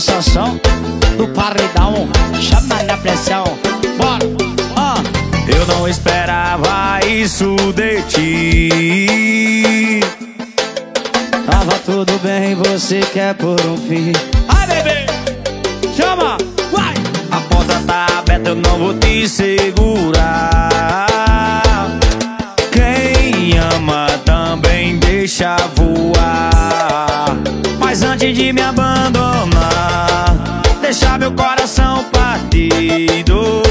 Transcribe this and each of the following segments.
sensação do paredão Chama na pressão Bora! Ah. Eu não esperava isso de ti Tava tudo bem, você quer por um fim Ai, bebê! Chama! Vai! A porta tá aberta, eu não vou te segurar Quem ama também deixa voar Mas antes de me abandonar Deixar meu coração partido.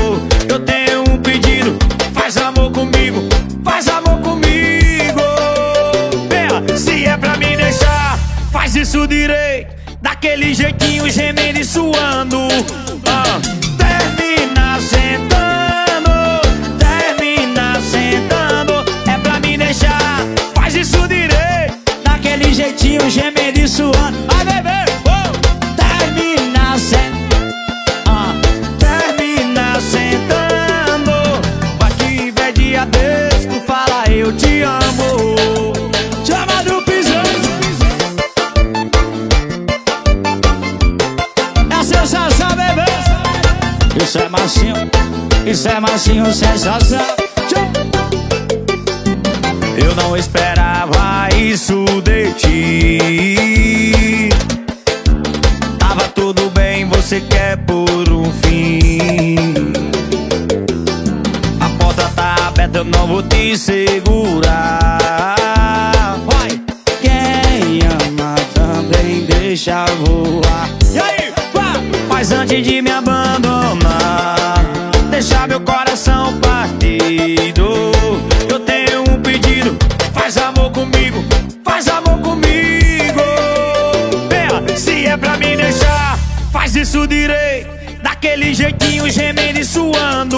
Eu tenho um pedido Faz amor comigo Faz amor comigo. Venha, se é pra me deixar Faz isso direito Daquele jeitinho gemendo e suando. Ah, Termina sentando Termina sentando É pra me deixar Faz isso direito Daquele jeitinho gemendo e suando Isso é macio Isso é macio, sensação Eu não esperava isso de ti. Tava tudo bem, você quer por um fim. A porta tá aberta, eu não vou te segurar. Vai! Quem ama também deixa voar. E aí! Mas antes de me abandonar isso direito. Daquele jeitinho gemendo e suando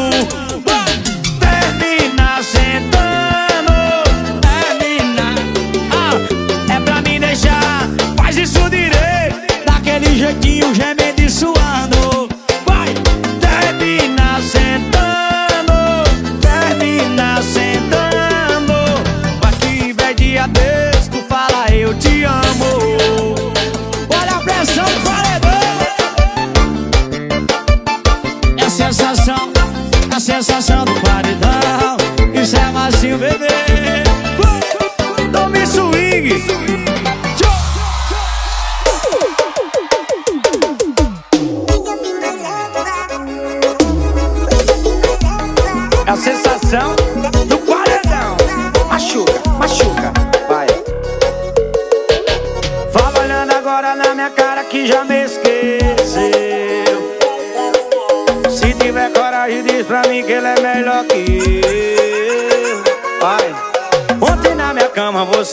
É a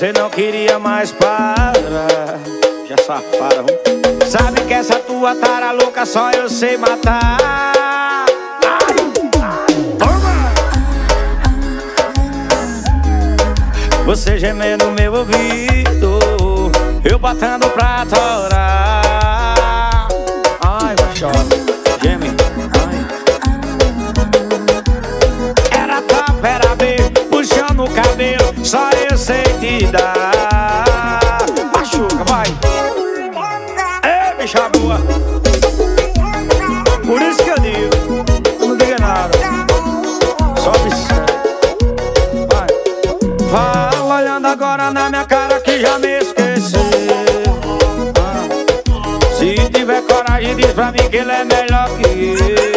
você não queria mais parar. Já safada? Sabe que essa tua tara louca só eu sei matar. Toma! Você gemendo no meu ouvido Eu botando pra torar bicha boa Por isso que eu digo Não diga nada Só observa Vai. Fala olhando agora na minha cara que já me esqueceu. Se tiver coragem, diz pra mim que ele é melhor que eu.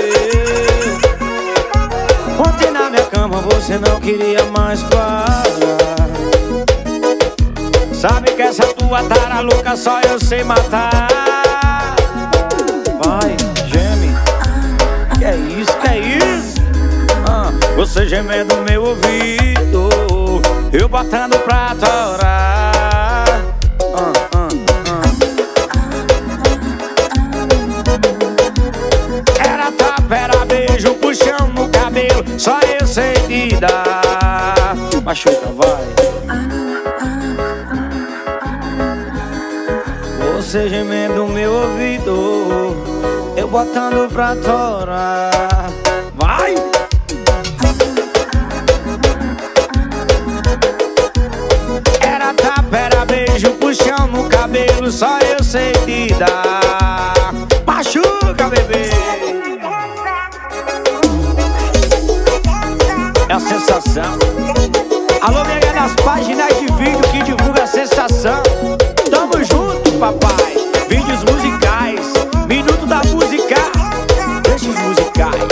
Ontem na minha cama você não queria mais parar. Sabe que essa tua tara louca só eu sei matar. Você gemendo no meu ouvido Eu botando pra torar Ah, ah, ah. Era tapa, era beijo, puxão no cabelo Só eu sei te dar. Machuca, vai. Você gemendo no meu ouvido Eu botando pra torar só eu sei te dar. Machuca, bebê. É a sensação. Alô, minha nas páginas de vídeo que divulga a sensação. Tamo junto, papai. Vídeos musicais. Minuto da música. Deixa musicais.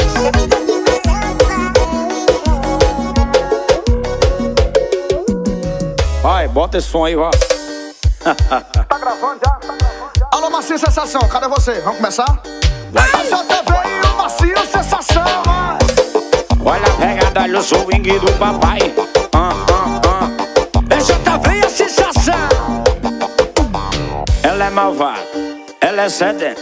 Vai, bota esse som aí, ó. Sensação, cadê você? Vamos começar? Vai. A JV e o Macio Sensação. Olha a pegada, olha o swing do papai. Ah, ah, ah. JV e a sensação. Ela é malvada, ela é sedenta.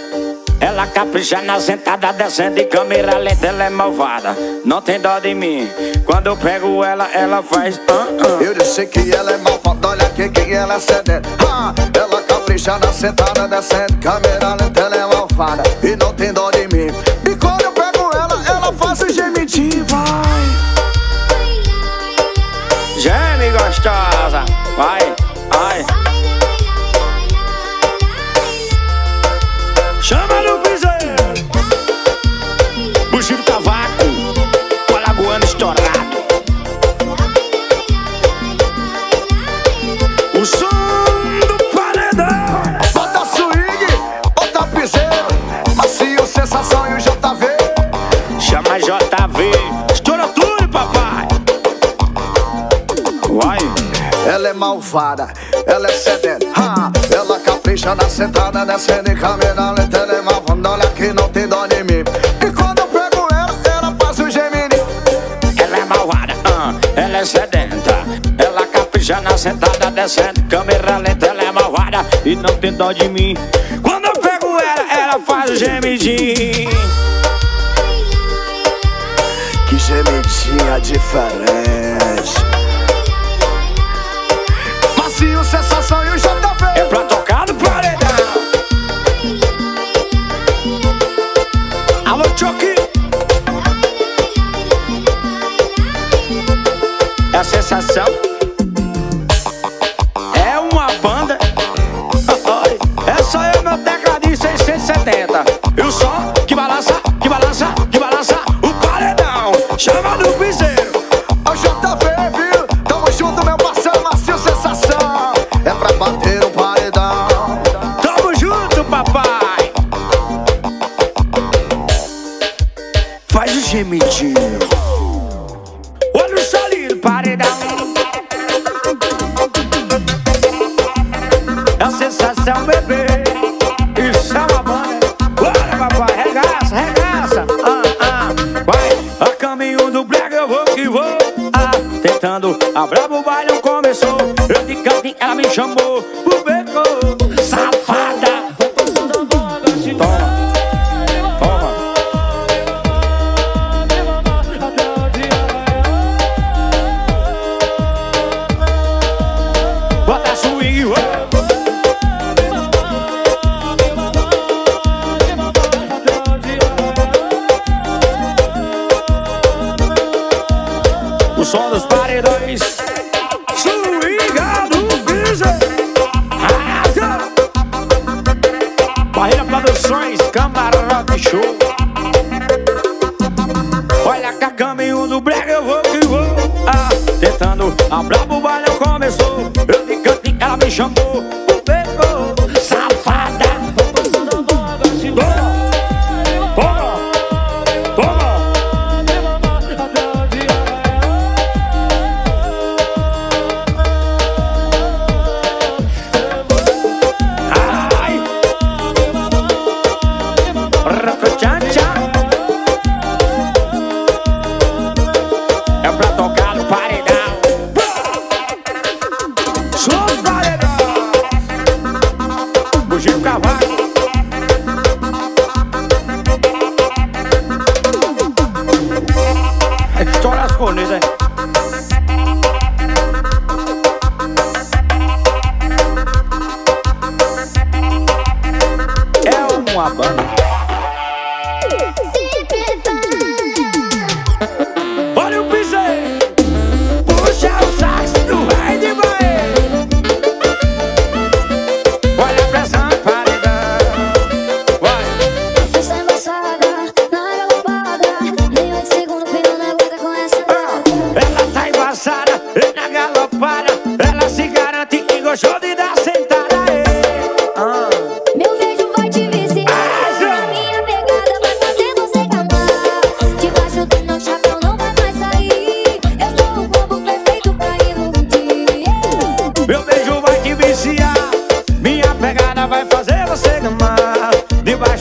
Ela capricha na sentada, descendo de câmera lenta, ela é malvada. Não tem dó de mim. Quando eu pego ela, ela faz. Uh, uh. Eu disse que ela é malvada, olha aqui que ela é sedenta. Ah, capricha na sentada, descendo câmera lenta, ela é malvada. E não tem dó de mim. E quando eu pego ela, ela faz o gemidinho, vai. Geme gostosa, Ela é malvada, ela é sedenta Ela capricha na sentada, descendo em câmera lenta Ela é malvada, olha que não tem dó de mim. E quando eu pego ela, ela faz o gemini. Ela é malvada, uh, ela é sedenta. Ela capricha na sentada, descendo Câmera lenta, ela é malvada E não tem dó de mim. Quando eu pego ela, ela faz o gemidinho. Que gemidinha diferente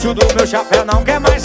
Tio do meu chapéu não quer mais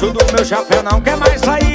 Tudo meu chapéu não quer mais sair.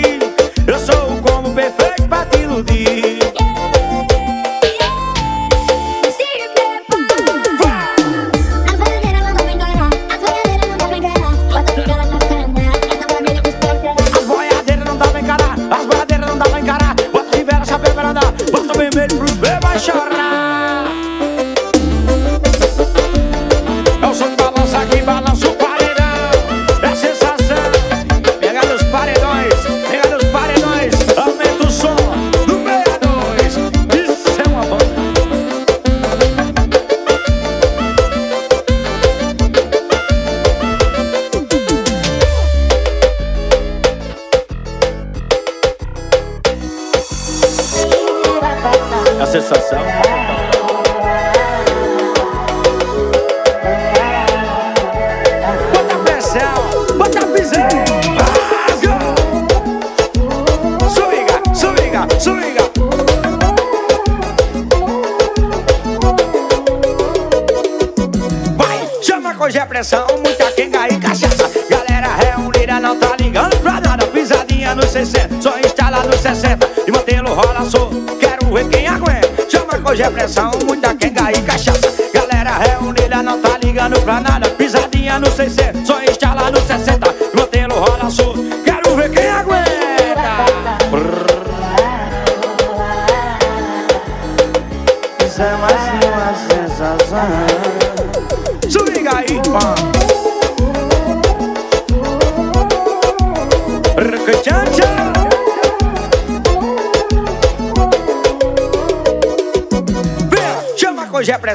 60 E mantê-lo rola, só quero ver quem aguenta. Chama que hoje é pressão, muita quenga e cachaça. Galera reunida, não tá ligando pra nada. Pisadinha no 600, só instala no 60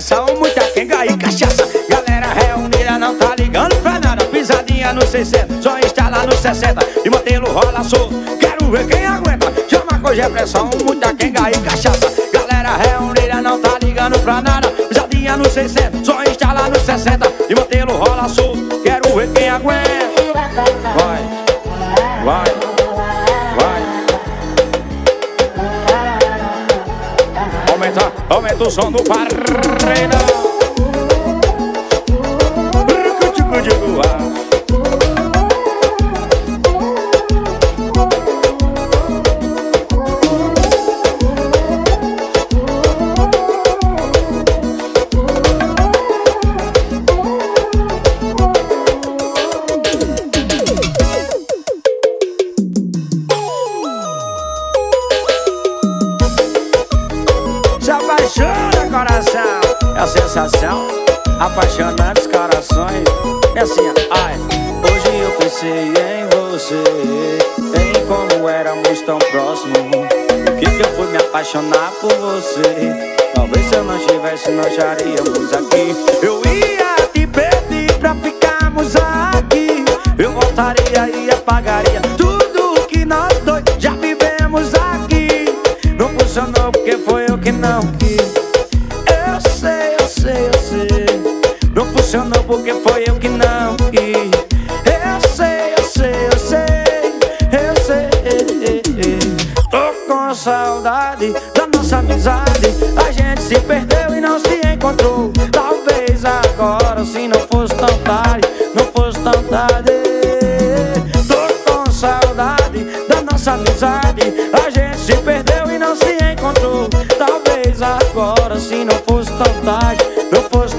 pressão muita quenga e cachaça. Galera reunida não tá ligando pra nada. Pisadinha no 60, só instalar no 60 E modelo rola sou quero ver quem aguenta. Chama que é pressão, muita quenga e cachaça. Galera reunida não tá ligando pra nada. Pisadinha no 60, só instalar no 60 E modelo rola sou quero ver quem aguenta. Vai, vai. tu son tu parrena.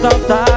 tanta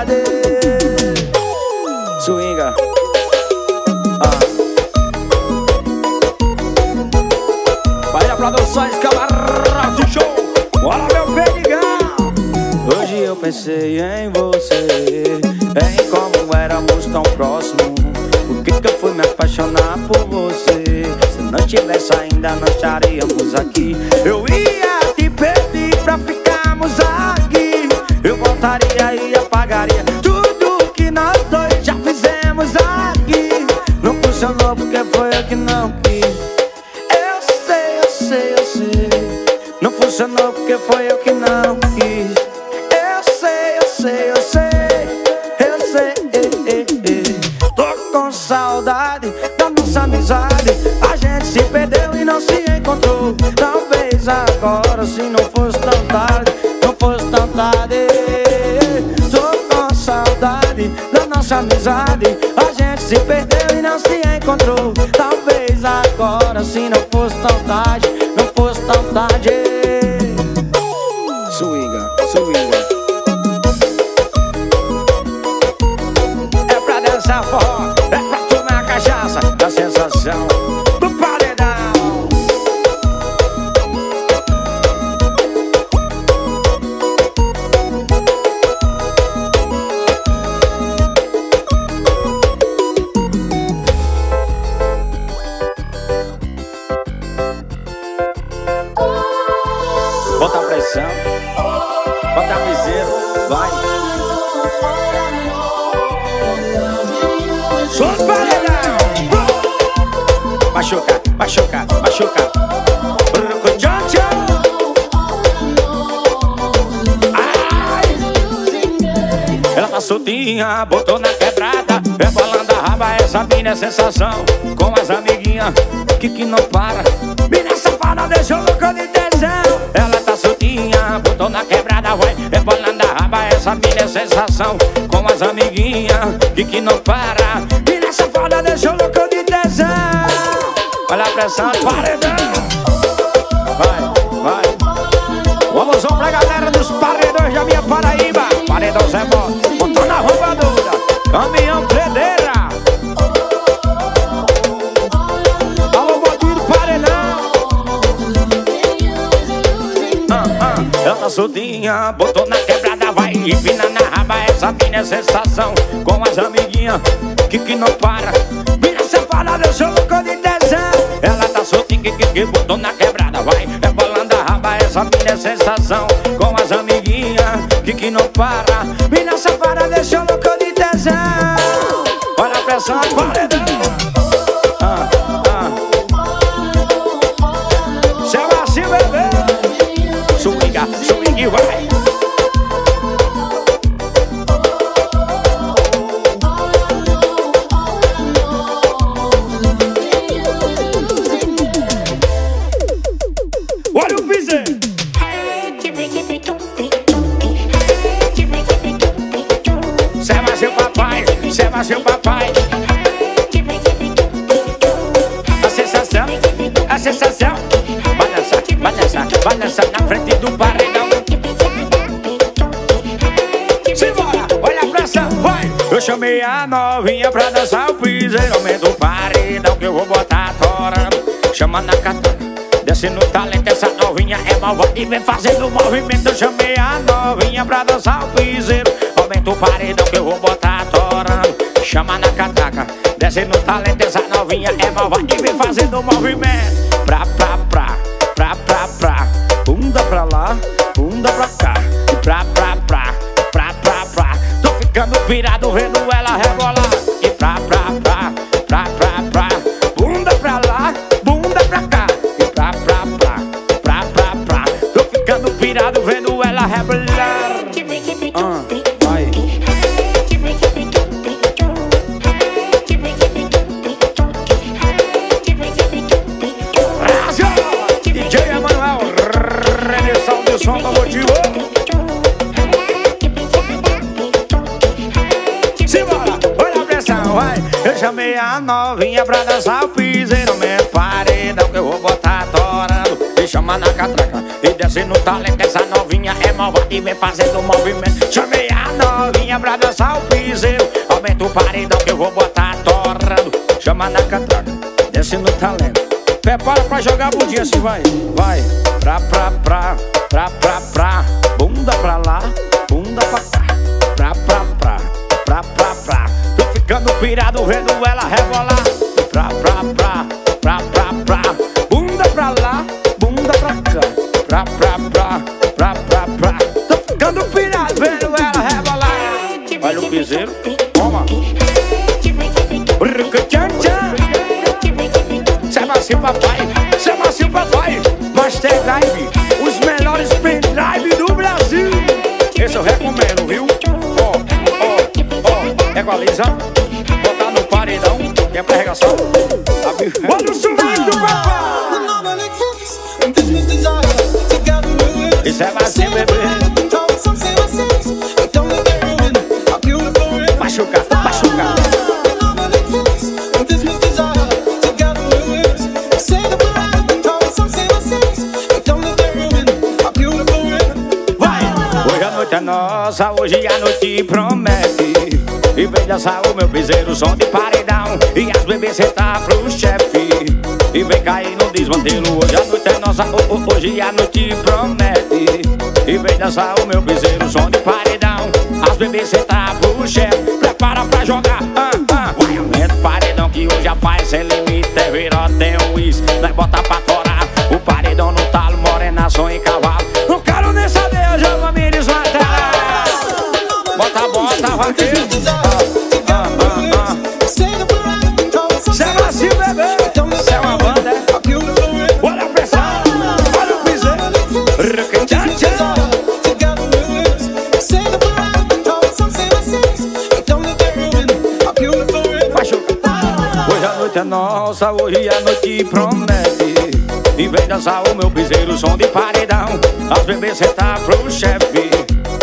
soltinha, que que não para. Mina safada, deixou louco de tesão Ela tá soltinha, botou na quebrada Vai rebolando a raba, essa mina é sensação. Com as amiguinhas, que que não para. Mina safada, deixou louco de tesão Olha a pressão, paredão. Vai, vai. Vamos pra galera dos paredões da minha Paraíba. Paredão Zé ela soltinha, botou na quebrada, vai empina na raba. Essa mina é sensação com as amiguinhas, que que não para. Mina separada, eu sou louco de tesão. Ela tá soltinha, que que que botou na quebrada, vai rebolando a raba. Essa mina é sensação com as amiguinhas, que que não para. Mina separada deixou louco de tesão Olha a pressão, paredão chamei a novinha pra dançar o piseiro Aumenta o paredão que eu vou botar torando. Chama na katana Desce no talento, essa novinha é malva E vem fazendo movimento. Eu chamei a novinha pra dançar o piseiro Aumenta o paredão que eu vou botar torando. Chama na cataca Desce no talento, essa novinha é malva E vem fazendo movimento. Pra, pra, pra, pra, pra, pra Bunda pra lá, bunda pra cá pra, pra, pra, pra, pra, pra Tô ficando pirado a novinha pra dançar o piseiro Meu paredão que eu vou botar torando Me chama na catraca e desce no talento Essa novinha é malva e vem fazendo movimento Chamei a novinha pra dançar o piseiro Aumenta o paredão que eu vou botar torando Chama na catraca, desce no talento Prepara pra jogar bundinha assim, vai. Vai. Pra, pra, pra, pra, pra, pra. Bunda pra lá, pirado vendo ela rebolar. É pra arregaçar. Olha o do papai. Isso é macio, bebê. Machuca, machuca. Vai! Hoje a noite é nossa, hoje a noite promete. E vem dançar o meu piseiro, som de paredão. E as bebês sentar pro chefe. E vem cair no desmantelo. Hoje a noite é nossa, hoje a noite promete. E vem dançar o meu piseiro, som de paredão. As bebês sentar pro chefe. Prepara pra jogar. Ah, ah. O paredão que hoje a paz sem limite. É virou, tem um is. Nós bota pra torar. O paredão no talo, morena, sonho em cavalo. Não quero nem saber, eu já vou me desmantelar. Bota, bota, vaqueiro. Nossa, hoje a noite promete. E vem dançar o meu piseiro, som de paredão. As bebês sentar pro chefe.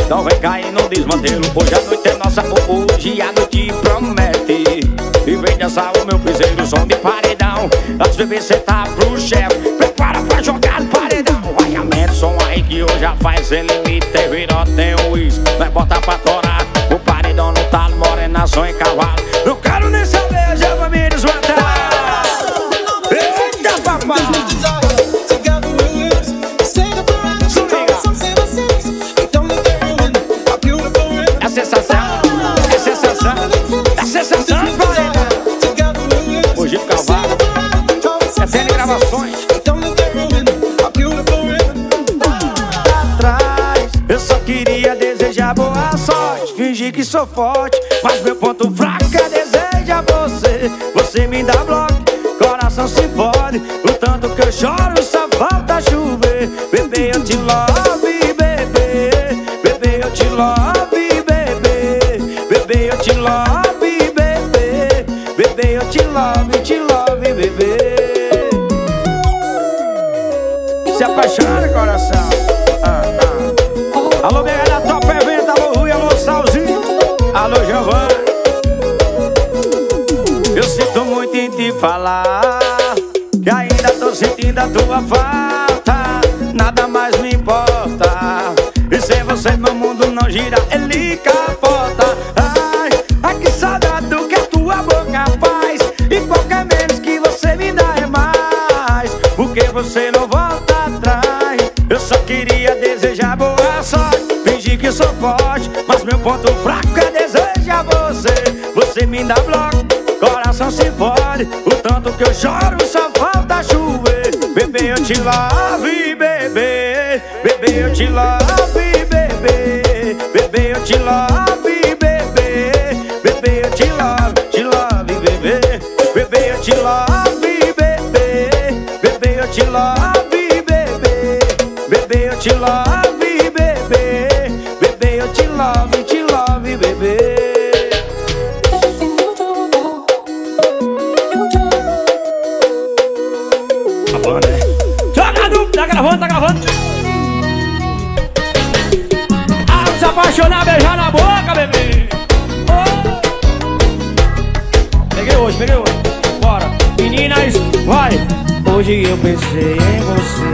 Então vem cair no desmantelo. Hoje a noite é nossa, hoje a noite promete. E vem dançar o meu piseiro, som de paredão. As bebês sentar pro chefe. Prepara pra jogar paredão. Vai, o som aí que hoje a faz sem limite. Virou, tem um uísque. Vai botar pra torar. O paredão no talo, morena, sonho em cavalo. Sensação. Hoje do cavalo, é tele gravações. atrás. Eu só queria desejar boa sorte, fingir que sou forte. Mas meu ponto fraco é desejar você. Você me dá bloco, coração se fode. O tanto que eu choro, Se apaixona, coração. Ah, ah. Alô, galera, top evento. Alô, Rui, alô, Salzinho. Alô, Giovanni. Eu sinto muito em te falar. Que ainda tô sentindo a tua falta. Forte, mas meu ponto fraco é desejar você. Você me dá bloco, coração se fode. O tanto que eu choro, só falta chover. Bebê, eu te love, bebê. Bebê, eu te love, bebê. Bebê, eu te love, Hoje eu pensei em você.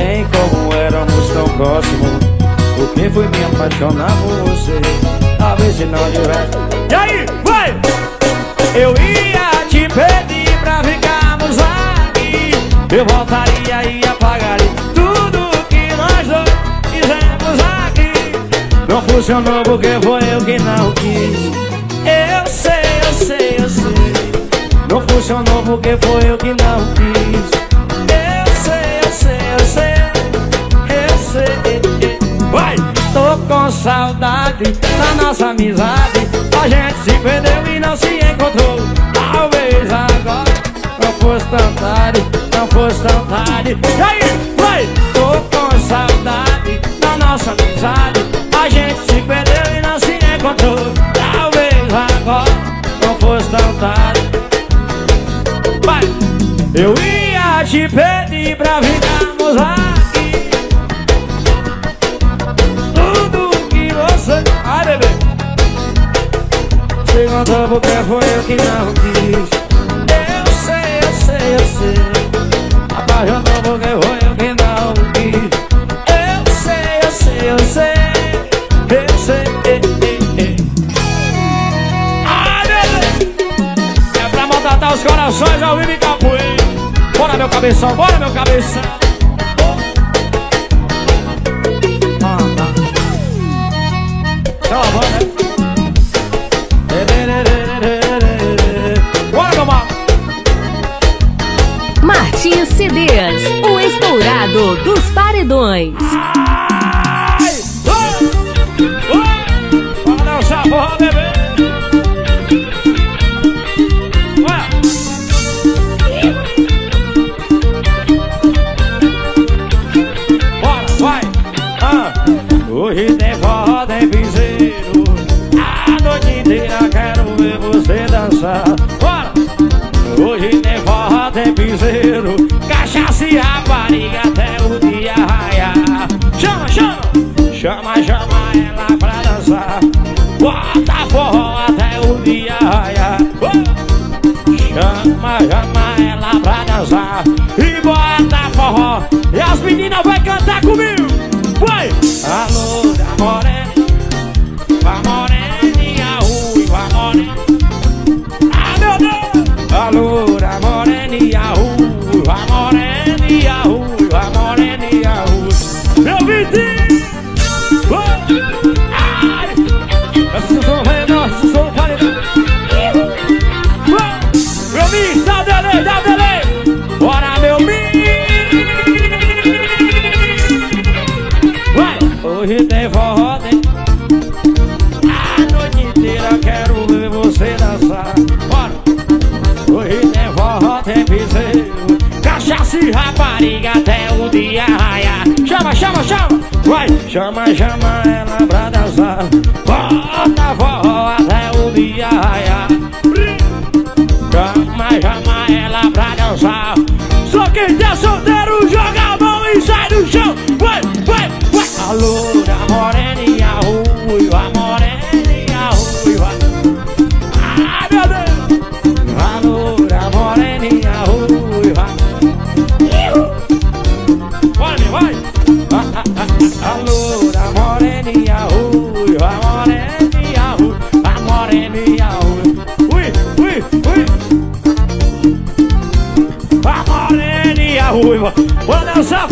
Em como éramos tão próximos. Porque fui me apaixonar por você. Talvez se não. E aí, vai! Eu ia te pedir pra ficarmos aqui. Eu voltaria e apagaria tudo que nós dois fizemos aqui Não funcionou porque foi eu que não quis Não funcionou porque foi eu que não quis Eu sei, eu sei, eu sei Eu sei Vai! Tô com saudade da nossa amizade A gente se perdeu e não se encontrou Talvez agora não fosse tão tarde Não fosse tão tarde E aí, vai! Tô com saudade da nossa amizade A gente se perdeu e não se encontrou Talvez agora não fosse tão tarde! Eu ia te pedir pra ficarmos lá perguntou porque foi eu que não quis. Eu sei, eu sei, eu sei cabeção, bora meu cabeção ah, tá. Tchau, né? Martins CDs, o estourado dos paredões. Piseiro Cachaça e rapariga até o dia raiar Chama, chama, chama, chama ela pra dançar. Bota forró rapariga até o dia raiar Chama, chama, chama. Vai, chama, chama ela pra dançar. Bota forró até o dia raiar Chama, chama ela pra dançar. Só quem tá ruiva Vou dançar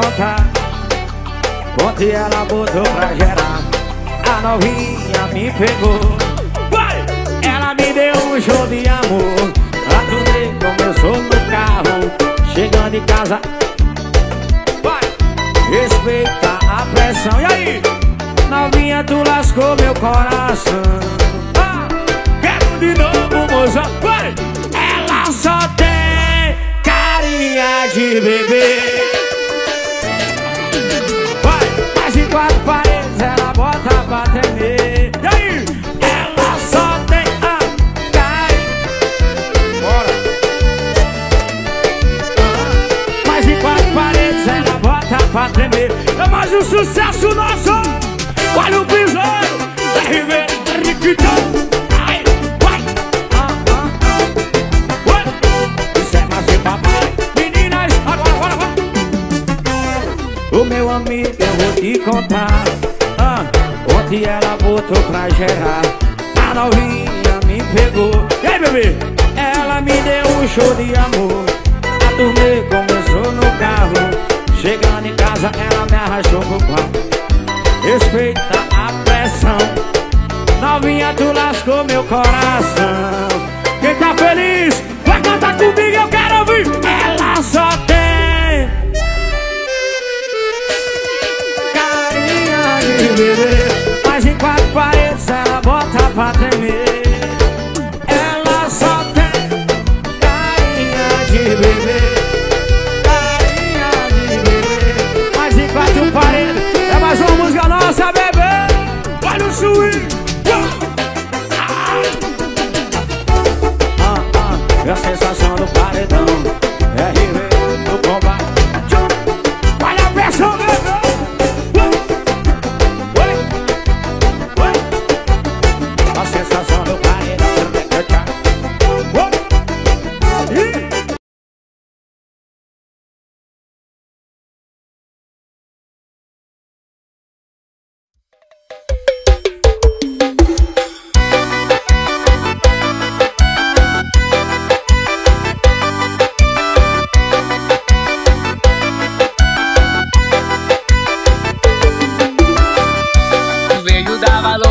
contar Ontem ela botou pra gerar. A novinha me pegou! Ela me deu um show de amor. A turnê começou no carro. Chegando em casa! Respeita a pressão. E aí? Novinha, tu lascou meu coração. Ah, Quero de novo, moça! Ela só tem carinha de bebê Vai! Mais de quatro paredes ela bota pra tremer. E aí? Ela só tem a carne. Bora! Mais de quatro paredes ela bota pra tremer. É mais um sucesso nosso! Olha o piseiro! RB Riquitão! Meu amigo eu vou te contar. Ah, Ontem ela botou pra gerar. A novinha me pegou. E aí, bebê? Ela me deu um show de amor. A turnê começou no carro. Chegando em casa ela me arrastou pro quarto. Respeita a pressão. Novinha tu lascou meu coração. Quem tá feliz vai cantar comigo eu quero ouvir. Ela só tem Mas em quatro paredes ela bota pra tremer. Ela só tem carinha de bebê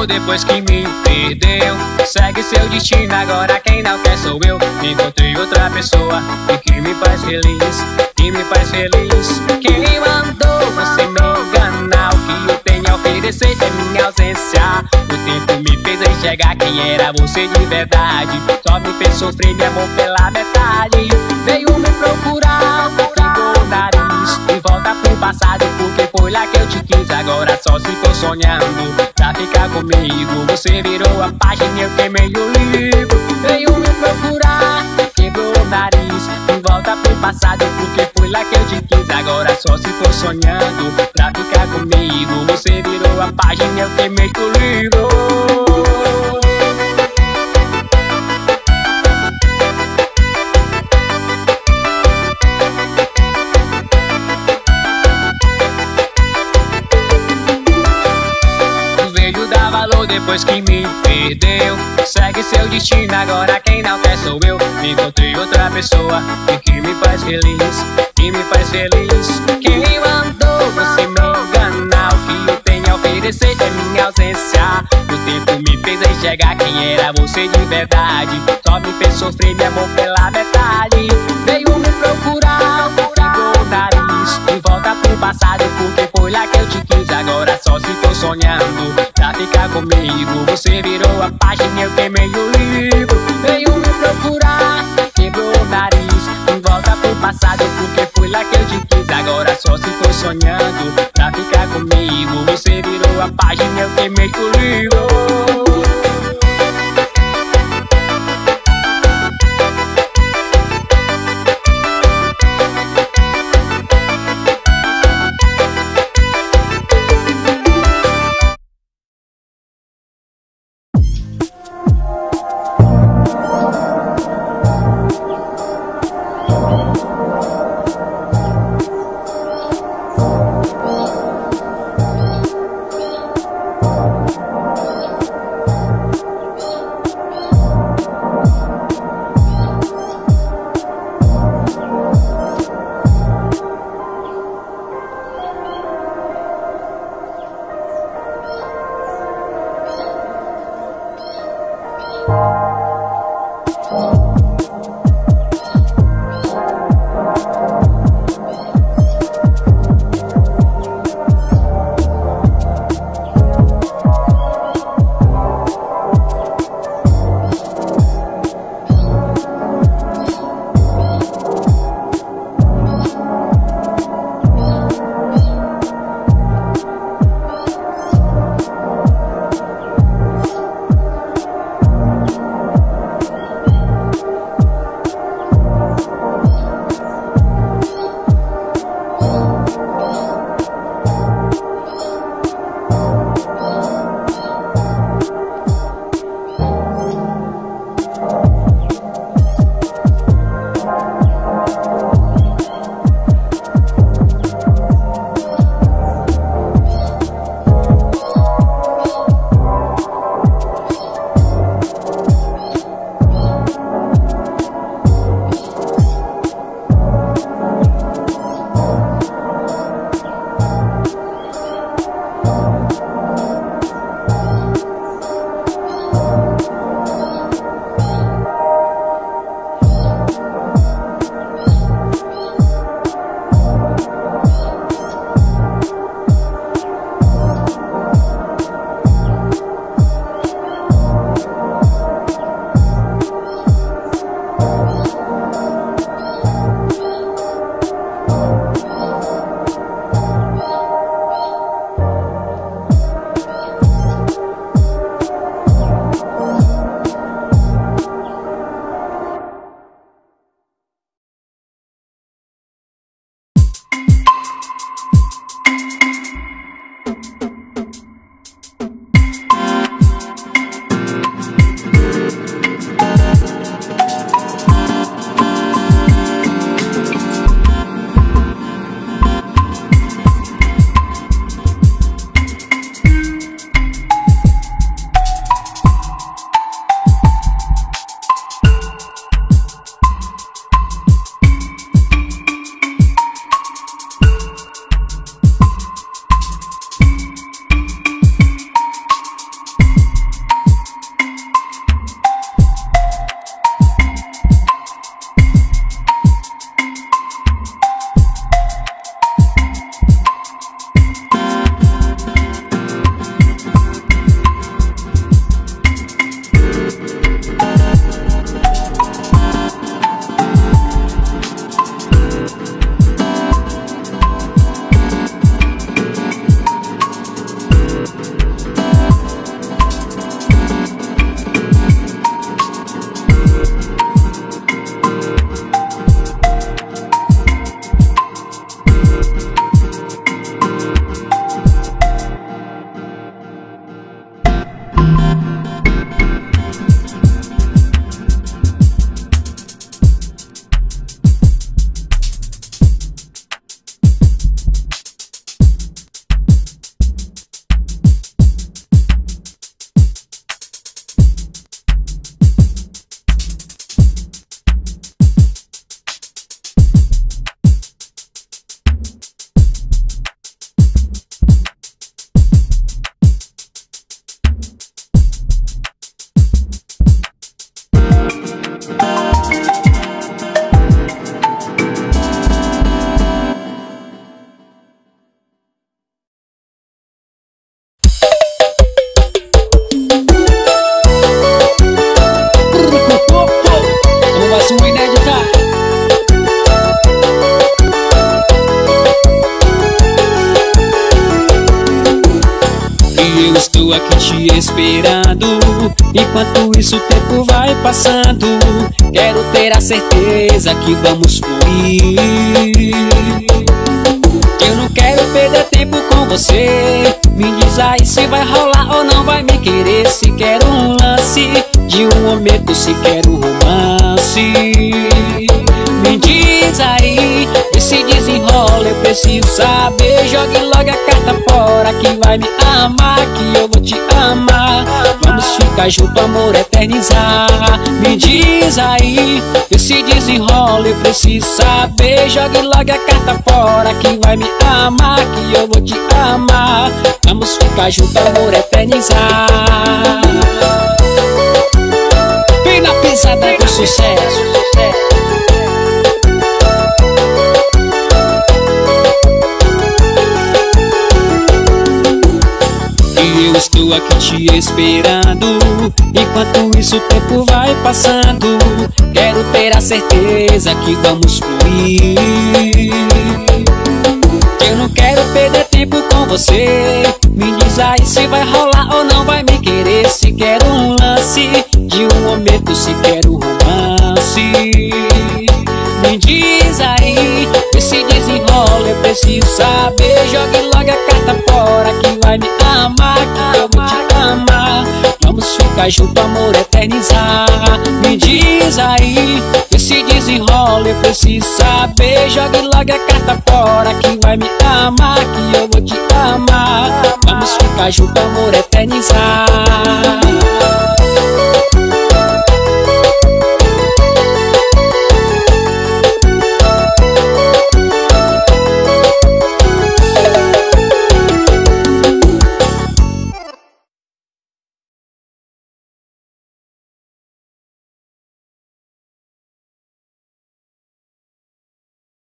depois que me perdeu. Segue seu destino, agora quem não quer sou eu. Encontrei outra pessoa e que me faz feliz Que me faz feliz Quem mandou você me enganar. O que eu tenho a oferecer é minha ausência. O tempo me fez enxergar quem era você de verdade. Só me fez sofrer, me amou pela metade. Veio me procurar, foi lá que eu te quis Agora só se tô sonhando. Pra ficar comigo Você virou a página, eu queimei o livro. Veio me procurar, quebrou o nariz E volta pro passado porque foi lá que eu te quis Agora só se tô sonhando. Pra ficar comigo Você virou a página, eu queimei o livro depois que me perdeu. Segue seu destino, agora quem não quer sou eu. Encontrei outra pessoa e que me faz feliz Que me faz feliz. Quem mandou você me enganar? O que eu tenho a oferecer é minha ausência? O tempo me fez enxergar quem era você de verdade. Só me fez sofrer, me amou pela metade. Veio me procurar, ficou o nariz. E volta pro passado porque foi lá que eu te quis. Agora só se tô sonhando pra ficar comigo. Você virou a página, eu queimei o livro. Veio me procurar, quebrou o nariz. E volta pro passado porque foi lá que eu te quis. Agora só se tô sonhando pra ficar comigo. Você virou a página, eu queimei o livro Isso o tempo vai passando, quero ter a certeza que vamos fluir. Eu não quero perder tempo com você. Me diz aí se vai rolar ou não vai me querer. Se quero um lance de um momento, se quero um romance. Me diz aí, e se desenrola, eu preciso saber. Jogue logo a carta fora que vai me amar, que eu vou te amar. Vamos ficar junto, amor eternizar. Me diz aí, e se desenrola, eu preciso saber. Jogue logo a carta fora que vai me amar, que eu vou te amar. Vamos ficar junto, amor eternizar. Vem na pisada do sucesso. Aqui te esperando. Enquanto isso o tempo vai passando, quero ter a certeza que vamos fluir. Eu não quero perder tempo com você. Me diz aí se vai rolar ou não vai me querer. Se quero um lance de um momento, se quero um romance. Me diz aí, e se desenrola, eu preciso saber. Jogue logo a carta fora que vai me amar, que eu vou te amar. Vamos ficar junto, amor eternizar. Me diz aí, e se desenrola, eu preciso saber. Jogue logo a carta fora que vai me amar, que eu vou te amar. Vamos ficar junto, amor eternizar.